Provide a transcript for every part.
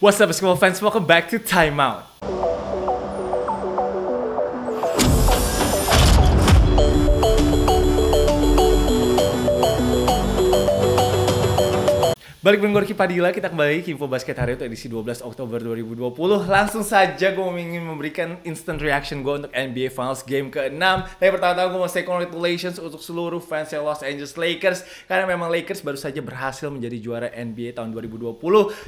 What's up basketball fans, welcome back to Timeout. Balik dengan Gorky Padilla, kita kembali ke Info Basket hari itu edisi 12 Oktober 2020 Langsung saja gue ingin memberikan instant reaction gue untuk NBA Finals game ke-6 Tapi pertama-tama gue mau say congratulations untuk seluruh fans Los Angeles Lakers Karena memang Lakers baru saja berhasil menjadi juara NBA tahun 2020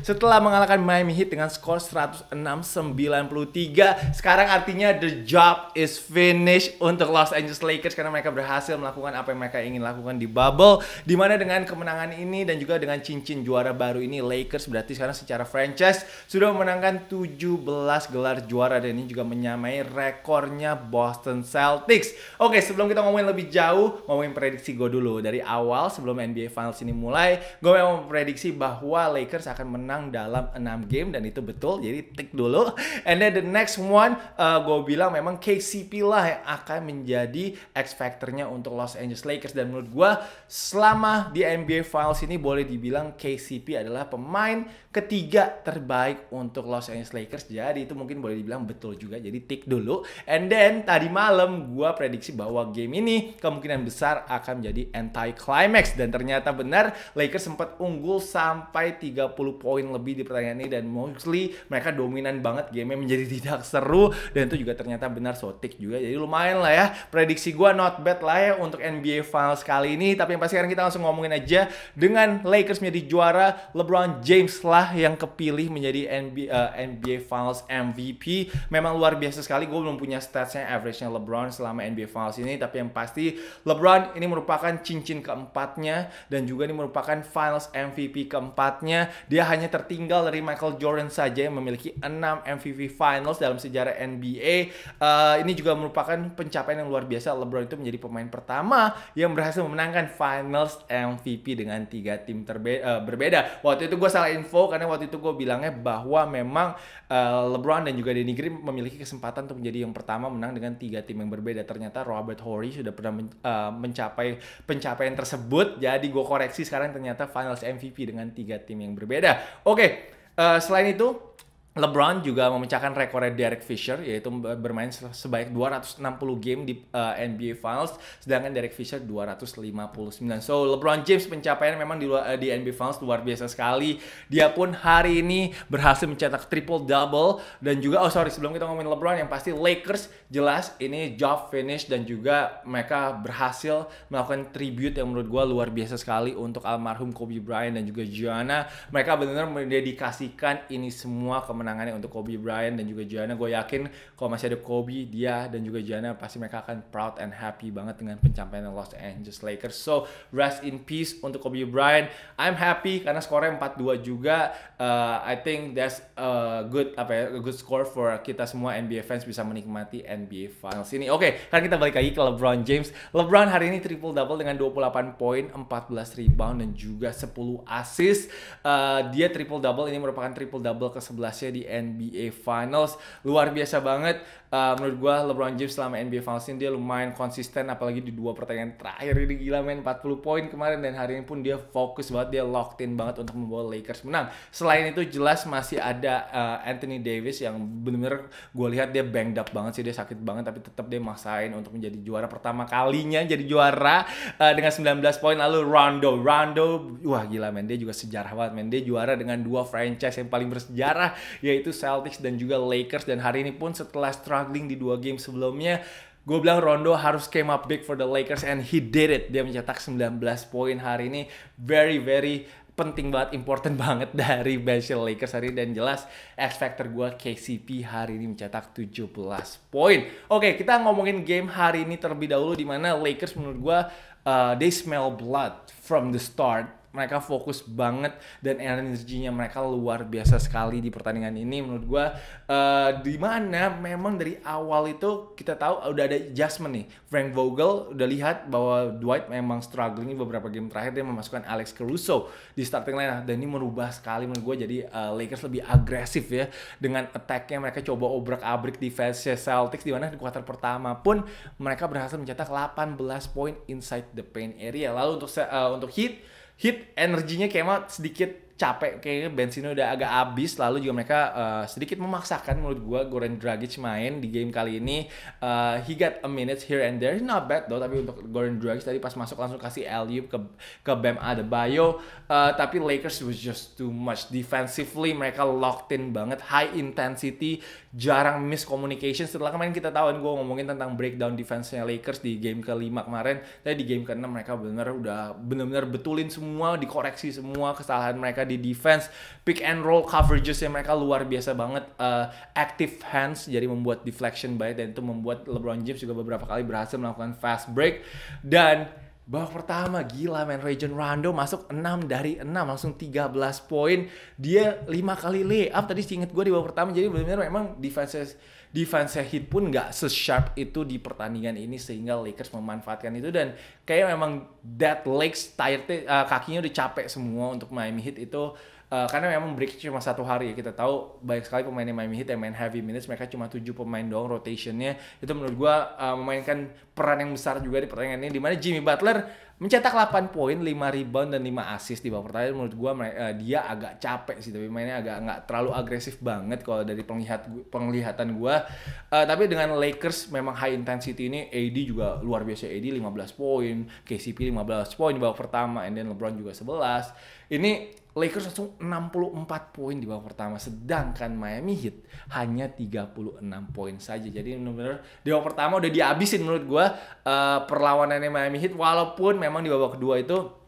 Setelah mengalahkan Miami Heat dengan skor 106-93 Sekarang artinya the job is finished untuk Los Angeles Lakers Karena mereka berhasil melakukan apa yang mereka ingin lakukan di bubble Di mana dengan kemenangan ini dan juga dengan cincin juara baru ini Lakers berarti sekarang secara franchise sudah memenangkan 17 gelar juara dan ini juga menyamai rekornya Boston Celtics. Oke, sebelum kita ngomongin lebih jauh, ngomongin prediksi gue dulu. Dari awal sebelum NBA Finals ini mulai, gue memang memprediksi bahwa Lakers akan menang dalam 6 game dan itu betul. Jadi tik dulu. And then the next one, uh, gue bilang memang KCP lah yang akan menjadi X factornya untuk Los Angeles Lakers dan menurut gue selama di NBA Finals ini boleh dibilang KCP KCP adalah pemain ketiga terbaik untuk Los Angeles Lakers. Jadi itu mungkin boleh dibilang betul juga. Jadi tik dulu. And then tadi malam gue prediksi bahwa game ini kemungkinan besar akan menjadi anti-climax. Dan ternyata benar Lakers sempat unggul sampai 30 poin lebih di pertandingan ini. Dan mostly mereka dominan banget. Game menjadi tidak seru. Dan itu juga ternyata benar. So tik juga. Jadi lumayan lah ya. Prediksi gue not bad lah ya untuk NBA Finals kali ini. Tapi yang pasti sekarang kita langsung ngomongin aja. Dengan Lakers menjadi juara, LeBron James lah yang kepilih menjadi NBA, uh, NBA Finals MVP. Memang luar biasa sekali. Gue belum punya statsnya average-nya LeBron selama NBA Finals ini. Tapi yang pasti LeBron ini merupakan cincin keempatnya. Dan juga ini merupakan Finals MVP keempatnya. Dia hanya tertinggal dari Michael Jordan saja yang memiliki 6 MVP Finals dalam sejarah NBA. Uh, ini juga merupakan pencapaian yang luar biasa. LeBron itu menjadi pemain pertama yang berhasil memenangkan Finals MVP dengan tiga tim terbe uh, berbeda. Waktu itu gue salah info karena waktu itu gue bilangnya bahwa memang uh, LeBron dan juga Danny Green memiliki kesempatan untuk menjadi yang pertama menang dengan tiga tim yang berbeda. Ternyata Robert Horry sudah pernah men uh, mencapai pencapaian tersebut. Jadi gue koreksi sekarang ternyata Finals MVP dengan tiga tim yang berbeda. Oke, okay, uh, selain itu LeBron juga memecahkan rekornya Derek Fisher yaitu bermain sebanyak 260 game di uh, eh, NBA Finals sedangkan Derek Fisher 259. So LeBron James pencapaian memang di uh, di NBA Finals luar biasa sekali. Dia pun hari ini berhasil mencetak triple double dan juga oh sorry sebelum kita ngomongin LeBron yang pasti Lakers jelas ini job finish dan juga mereka berhasil melakukan tribute yang menurut gue luar biasa sekali untuk almarhum Kobe Bryant dan juga Gianna. Mereka benar-benar mendedikasikan ini semua ke kemenangannya untuk Kobe Bryant dan juga Gianna. Gue yakin kalau masih ada Kobe, dia dan juga Gianna pasti mereka akan proud and happy banget dengan pencapaian Los Angeles Lakers. So rest in peace untuk Kobe Bryant. I'm happy karena skornya 4-2 juga. Uh, I think that's a good apa ya, a good score for kita semua NBA fans bisa menikmati NBA Finals ini. Oke, okay, kan kita balik lagi ke LeBron James. LeBron hari ini triple double dengan 28 poin, 14 rebound dan juga 10 assist. Uh, dia triple double ini merupakan triple double ke-11 di NBA Finals. Luar biasa banget uh, menurut gue LeBron James selama NBA Finals ini dia lumayan konsisten apalagi di dua pertandingan terakhir ini. Gila main 40 poin kemarin dan hari ini pun dia fokus banget dia locked in banget untuk membawa Lakers menang. Selain itu jelas masih ada uh, Anthony Davis yang bener-bener gue lihat dia banged up banget sih dia sakit banget tapi tetap dia maksain untuk menjadi juara pertama kalinya jadi juara uh, dengan 19 poin. Lalu Rondo Rondo wah gila men dia juga sejarah banget men. Dia juara dengan dua franchise yang paling bersejarah yaitu Celtics dan juga Lakers. Dan hari ini pun setelah struggling di dua game sebelumnya. Gue bilang Rondo harus came up big for the Lakers and he did it. Dia mencetak 19 poin hari ini. Very very penting banget, important banget dari bench Lakers hari ini. Dan jelas X factor gue KCP hari ini mencetak 17 poin. Oke, kita ngomongin game hari ini terlebih dahulu di mana Lakers menurut gue uh, they smell blood from the start mereka fokus banget dan energinya mereka luar biasa sekali di pertandingan ini. Menurut gue uh, di mana memang dari awal itu kita tahu udah ada adjustment nih. Frank Vogel udah lihat bahwa Dwight memang struggling beberapa game terakhir dia memasukkan Alex Caruso di starting line dan ini merubah sekali menurut gue jadi uh, Lakers lebih agresif ya dengan attacknya. Mereka coba obrak-abrik defense Celtics di mana di kuarter pertama pun mereka berhasil mencetak 18 poin inside the paint area. Lalu untuk uh, untuk Heat hit energinya kayak sedikit capek kayaknya bensinnya udah agak habis lalu juga mereka uh, sedikit memaksakan menurut gua Goran Dragic main di game kali ini. Uh, he got a minute here and there. Not bad though tapi untuk Goran Dragic tadi pas masuk langsung kasih alley ke ke Bam Adebayo. Uh, tapi Lakers was just too much. Defensively mereka locked in banget. High intensity jarang miscommunication. Setelah kemarin kita tahu gue ngomongin tentang breakdown defense-nya Lakers di game kelima kemarin. Tapi di game keenam mereka benar udah benar-benar betulin semua dikoreksi semua kesalahan mereka di defense pick and roll coverages yang mereka luar biasa banget uh, active hands jadi membuat deflection baik dan itu membuat LeBron James juga beberapa kali berhasil melakukan fast break dan Babak pertama gila men. Rajon Rondo masuk 6 dari 6 langsung 13 poin. Dia 5 kali lay up tadi inget gue di babak pertama jadi benar-benar memang defense defense hit pun nggak se-sharp itu di pertandingan ini sehingga Lakers memanfaatkan itu. Dan kayak memang that legs tired uh, kakinya udah capek semua untuk Miami Heat itu Uh, karena memang break cuma satu hari. Ya kita tahu banyak sekali pemain Miami Heat yang main heavy minutes mereka cuma tujuh pemain doang rotationnya. Itu menurut gua uh, memainkan peran yang besar juga di pertandingan ini di mana Jimmy Butler mencetak 8 poin 5 rebound dan 5 assist di babak pertandingan. Menurut gua uh, dia agak capek sih tapi mainnya agak nggak terlalu agresif banget kalau dari penglihat penglihatan gua. Uh, tapi dengan Lakers memang high intensity ini AD juga luar biasa. AD 15 poin KCP 15 poin di babak pertama and then LeBron juga 11 ini Lakers langsung 64 poin di babak pertama sedangkan Miami Heat hanya 36 poin saja. Jadi benar-benar di babak pertama udah dihabisin menurut gue uh, perlawanannya Miami Heat walaupun memang di babak kedua itu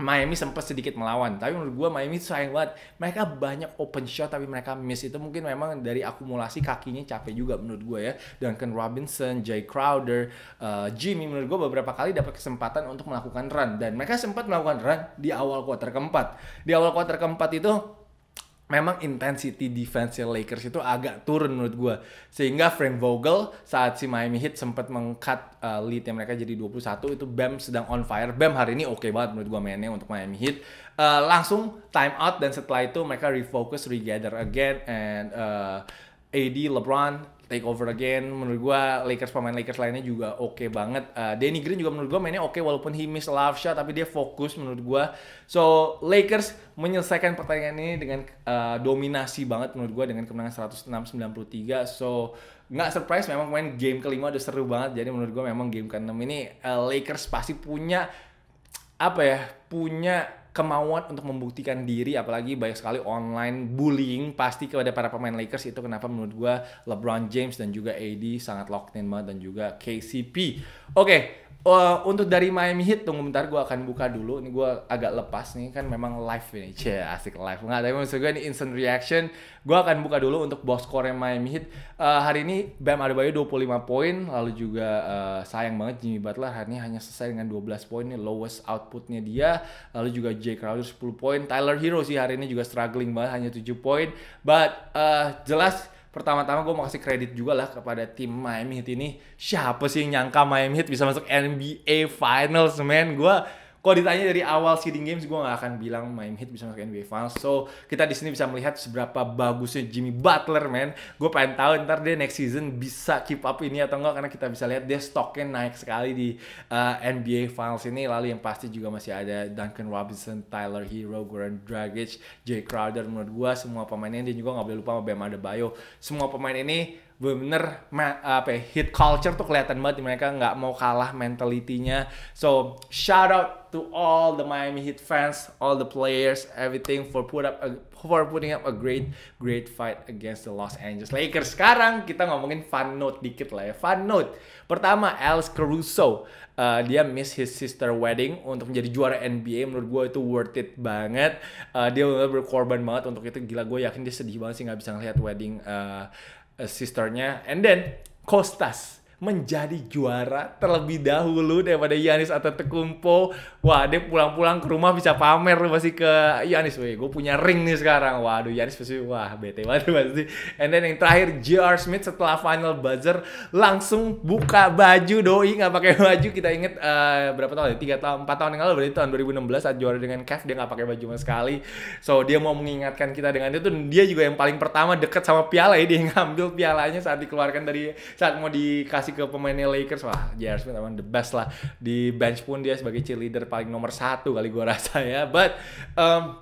Miami sempat sedikit melawan tapi menurut gue Miami sayang banget. Mereka banyak open shot tapi mereka miss. Itu mungkin memang dari akumulasi kakinya capek juga menurut gue ya. Duncan Robinson, Jay Crowder, uh, Jimmy menurut gue beberapa kali dapat kesempatan untuk melakukan run. Dan mereka sempat melakukan run di awal kuarter keempat. Di awal kuarter keempat itu memang intensity defense Lakers itu agak turun menurut gue sehingga Frank Vogel saat si Miami Heat sempat mengkat uh, lead yang mereka jadi 21 itu Bam sedang on fire. Bam hari ini oke okay banget menurut gue mainnya untuk Miami Heat. Uh, langsung time out dan setelah itu mereka refocus regather again and uh, AD LeBron take over again. Menurut gua Lakers pemain Lakers lainnya juga oke okay banget. Uh, Danny Green juga menurut gua mainnya oke okay, walaupun he miss of shot tapi dia fokus menurut gua. So Lakers menyelesaikan pertandingan ini dengan uh, dominasi banget menurut gua dengan kemenangan 106-93. So nggak surprise memang main game kelima udah seru banget. Jadi menurut gua memang game ke-6 ini uh, Lakers pasti punya apa ya? Punya kemauan untuk membuktikan diri apalagi banyak sekali online bullying pasti kepada para pemain Lakers itu kenapa menurut gue LeBron James dan juga AD sangat locked in banget dan juga KCP. Oke, okay, Uh, untuk dari Miami Heat tunggu bentar gue akan buka dulu. Ini gue agak lepas nih kan memang live ini. Cie asik live. Nggak tapi maksud gue ini instant reaction. Gue akan buka dulu untuk box score Miami Heat. Uh, hari ini Bam Adebayo 25 poin lalu juga uh, sayang banget Jimmy Butler hari ini hanya selesai dengan 12 poin. Ini lowest outputnya dia lalu juga Jay Crowder 10 poin. Tyler Hero sih hari ini juga struggling banget hanya 7 poin. But uh, jelas pertama-tama gue mau kasih kredit juga lah kepada tim Miami Heat ini. Siapa sih yang nyangka Miami Heat bisa masuk NBA Finals, man? Gue kalau ditanya dari awal seeding games gue gak akan bilang Miami Heat bisa masuk NBA Finals. So kita di sini bisa melihat seberapa bagusnya Jimmy Butler, man. Gue pengen tahu ntar dia next season bisa keep up ini atau enggak karena kita bisa lihat dia stoknya naik sekali di uh, NBA Finals ini. Lalu yang pasti juga masih ada Duncan Robinson, Tyler Hero, Goran Dragic, Jay Crowder. Menurut gue semua pemainnya dia juga nggak boleh lupa sama Bam Adebayo. Semua pemain ini bener-bener apa ya, hit culture tuh kelihatan banget mereka nggak mau kalah mentalitinya. So shout out to all the Miami Heat fans all the players everything for put up a, for putting up a great great fight against the Los Angeles Lakers. Sekarang kita ngomongin fun note dikit lah ya fun note. Pertama Alex Caruso uh, dia miss his sister wedding untuk menjadi juara NBA menurut gue itu worth it banget. Uh, dia benar berkorban banget untuk itu. Gila gue yakin dia sedih banget sih nggak bisa ngeliat wedding uh, sisternya. And then Kostas menjadi juara terlebih dahulu daripada Yanis Tekumpo. Wah, dia pulang-pulang ke rumah bisa pamer pasti ke Yanis. Weh, gue punya ring nih sekarang. Waduh, Yanis pasti wah bete banget pasti. And then yang terakhir J.R. Smith setelah final buzzer langsung buka baju doi nggak pakai baju. Kita inget uh, berapa tahun ya? Tiga tahun, empat tahun yang lalu berarti tahun 2016 saat juara dengan Cavs dia nggak pakai baju sama sekali. So dia mau mengingatkan kita dengan itu. Dia juga yang paling pertama deket sama piala ya. Dia ngambil pialanya saat dikeluarkan dari saat mau dikasih kasih ke pemainnya Lakers wah J.R. Smith emang the best lah di bench pun dia sebagai cheerleader paling nomor satu kali gue rasa ya but um,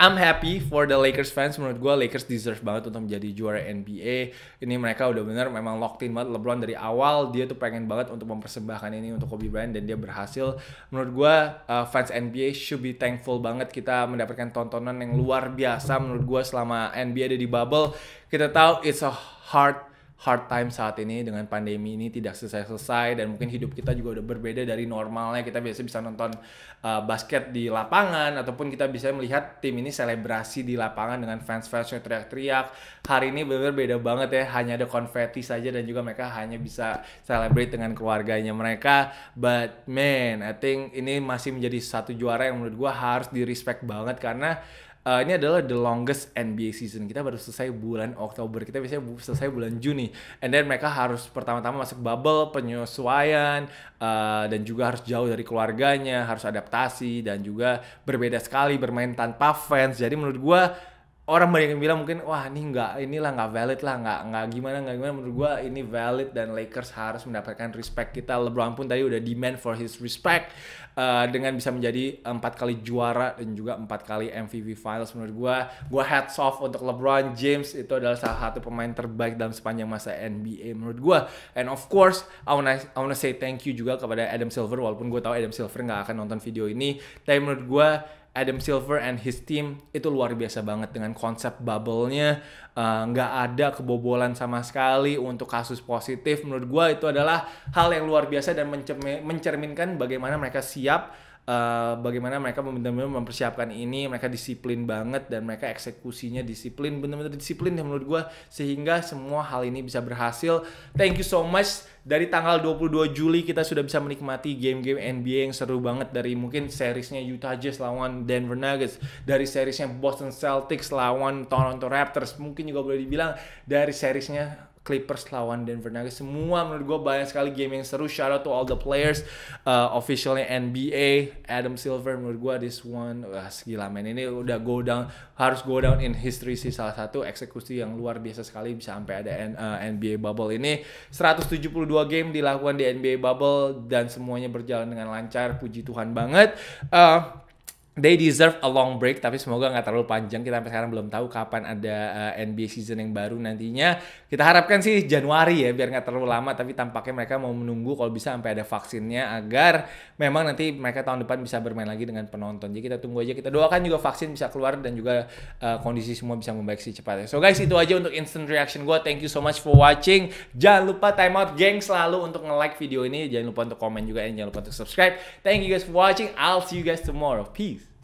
I'm happy for the Lakers fans. Menurut gue Lakers deserve banget untuk menjadi juara NBA. Ini mereka udah bener memang locked in banget. LeBron dari awal dia tuh pengen banget untuk mempersembahkan ini untuk Kobe Bryant dan dia berhasil. Menurut gue uh, fans NBA should be thankful banget kita mendapatkan tontonan yang luar biasa. Menurut gue selama NBA ada di bubble kita tahu it's a hard hard time saat ini dengan pandemi ini tidak selesai-selesai dan mungkin hidup kita juga udah berbeda dari normalnya. Kita biasa bisa nonton uh, basket di lapangan ataupun kita bisa melihat tim ini selebrasi di lapangan dengan fans-fansnya teriak-teriak. Hari ini benar-benar beda banget ya hanya ada konfeti saja dan juga mereka hanya bisa celebrate dengan keluarganya mereka. But man I think ini masih menjadi satu juara yang menurut gua harus di respect banget karena uh, ini adalah the longest NBA season. Kita baru selesai bulan Oktober. Kita biasanya selesai bulan Juni. And then mereka harus pertama-tama masuk bubble, penyesuaian, uh, dan juga harus jauh dari keluarganya, harus adaptasi, dan juga berbeda sekali bermain tanpa fans. Jadi menurut gue orang banyak yang bilang mungkin wah ini nggak inilah nggak valid lah nggak nggak gimana nggak gimana. Menurut gue ini valid dan Lakers harus mendapatkan respect kita. LeBron pun tadi udah demand for his respect uh, dengan bisa menjadi empat kali juara dan juga empat kali MVP Finals. Menurut gue gue hats off untuk LeBron James. Itu adalah salah satu pemain terbaik dalam sepanjang masa NBA menurut gue and of course I wanna I wanna say thank you juga kepada Adam Silver. Walaupun gue tahu Adam Silver nggak akan nonton video ini tapi menurut gue Adam Silver and his team itu luar biasa banget dengan konsep bubble-nya. Uh, nggak uh, ada kebobolan sama sekali untuk kasus positif. Menurut gue itu adalah hal yang luar biasa dan mencerminkan bagaimana mereka siap uh, bagaimana mereka benar-benar mempersiapkan ini mereka disiplin banget dan mereka eksekusinya disiplin benar-benar disiplin ya menurut gue sehingga semua hal ini bisa berhasil. Thank you so much. Dari tanggal 22 Juli kita sudah bisa menikmati game-game NBA yang seru banget dari mungkin seriesnya Utah Jazz lawan Denver Nuggets dari seriesnya Boston Celtics lawan Toronto Raptors mungkin juga boleh dibilang dari seriesnya Clippers lawan Denver Nuggets. Semua menurut gue banyak sekali game yang seru. Shout out to all the players. Uh, officialnya NBA Adam Silver menurut gue this one. Wah gila men ini udah go down harus go down in history sih. Salah satu eksekusi yang luar biasa sekali bisa sampai ada N, uh, NBA bubble. Ini 172 game dilakukan di NBA bubble dan semuanya berjalan dengan lancar. Puji Tuhan banget. Uh, They deserve a long break, tapi semoga nggak terlalu panjang. Kita sampai sekarang belum tahu kapan ada uh, eh, NBA season yang baru nantinya. Kita harapkan sih Januari ya, biar nggak terlalu lama. Tapi tampaknya mereka mau menunggu kalau bisa sampai ada vaksinnya agar memang nanti mereka tahun depan bisa bermain lagi dengan penonton. Jadi kita tunggu aja. Kita doakan juga vaksin bisa keluar dan juga uh, kondisi semua bisa membaik sih cepatnya. So guys, itu aja untuk instant reaction gue. Thank you so much for watching. Jangan lupa time out geng selalu untuk nge-like video ini. Jangan lupa untuk komen juga dan jangan lupa untuk subscribe. Thank you guys for watching. I'll see you guys tomorrow. Peace.